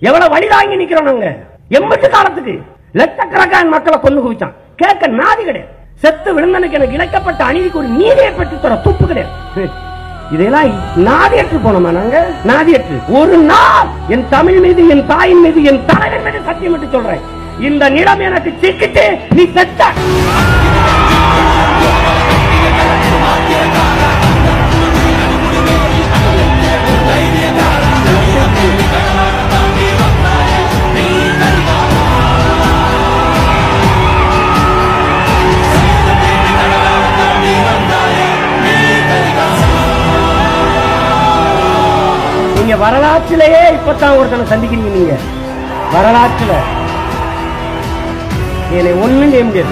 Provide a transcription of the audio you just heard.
எவ்வளவு வழி தாங்கி நிக்கிறோம் நாங்க? எண்பது காலத்துக்கு லட்சக்கணக்கான மக்களை கொண்டு குவிச்சான். கேட்க நாதி கிடையாது. செத்து விழுந்தனுக்கு எனக்கு இழைக்கப்பட்ட அநீதிக்கு ஒரு நீதியை பெற்று தர துப்பு கிடையாது. இதெல்லாம் நாதியற்று போனோமா நாங்க? நாதியற்று ஒரு நாள் என் தமிழ் மீது என் தாயின் மீது என் தலைவன் மீது சத்தியம் விட்டு சொல்றேன். இந்த நிலம் எனக்கு சிக்கிட்டு நீ செத்த நீங்க வரலாற்றிலேயே இப்பதான் ஒருத்தனை சந்திக்கிறீங்க நீங்க. வரலாற்றுல. என்னை ஒண்ணும் செய்ய முடியாது.